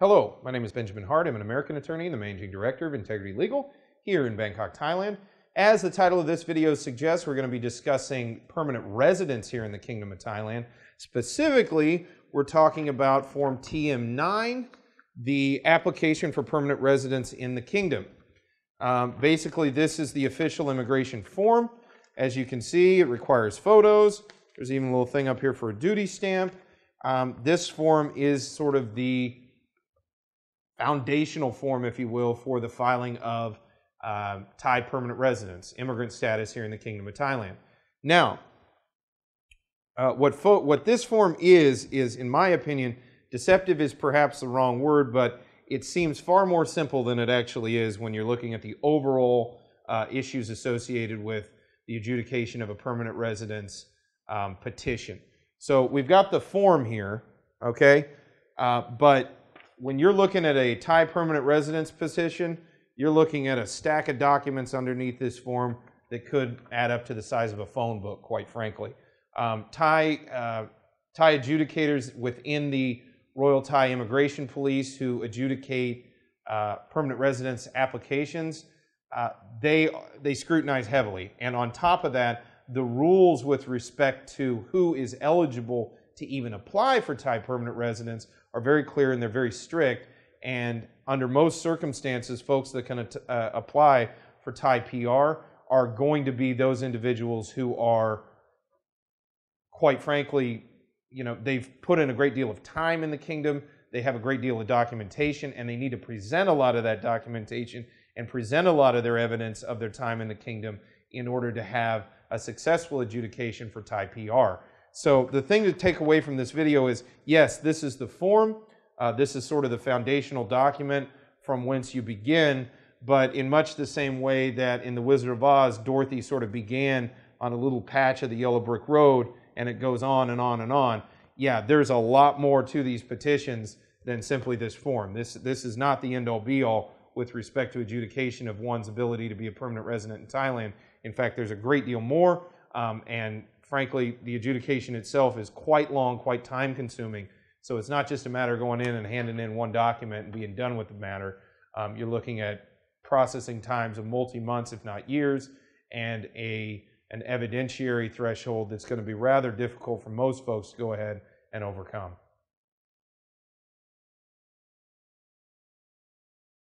Hello, my name is Benjamin Hart. I'm an American attorney and the managing director of Integrity Legal here in Bangkok, Thailand. As the title of this video suggests, we're going to be discussing permanent residence here in the Kingdom of Thailand. Specifically, we're talking about Form TM9, the application for permanent residence in the Kingdom. Um, basically, this is the official immigration form. As you can see, it requires photos. There's even a little thing up here for a duty stamp. Um, this form is sort of the foundational form, if you will, for the filing of uh, Thai permanent residence, immigrant status here in the Kingdom of Thailand. Now, uh, what, fo- what this form is, is, in my opinion, deceptive is perhaps the wrong word, but it seems far more simple than it actually is when you're looking at the overall uh, issues associated with the adjudication of a permanent residence um, petition. So we've got the form here, okay? Uh, but when you're looking at a Thai permanent residence petition, you're looking at a stack of documents underneath this form that could add up to the size of a phone book, quite frankly. Um, Thai, uh, Thai adjudicators within the Royal Thai Immigration Police who adjudicate uh, permanent residence applications, uh, they, they scrutinize heavily. And on top of that, the rules with respect to who is eligible to even apply for Thai permanent residence are very clear and they're very strict. And under most circumstances, folks that can uh, apply for Thai PR are going to be those individuals who are, quite frankly, you know, they've put in a great deal of time in the kingdom. They have a great deal of documentation, and they need to present a lot of that documentation and present a lot of their evidence of their time in the kingdom in order to have a successful adjudication for Thai PR. So the thing to take away from this video is, yes, this is the form. Uh, this is sort of the foundational document from whence you begin, but in much the same way that in The Wizard of Oz, Dorothy sort of began on a little patch of the yellow brick road and it goes on and on and on. Yeah, there's a lot more to these petitions than simply this form. This, this is not the end all be all with respect to adjudication of one's ability to be a permanent resident in Thailand. In fact, there's a great deal more, um, and frankly, the adjudication itself is quite long, quite time consuming. So it's not just a matter of going in and handing in one document and being done with the matter. Um, you're looking at processing times of multi months, if not years, and a an evidentiary threshold that's going to be rather difficult for most folks to go ahead and overcome.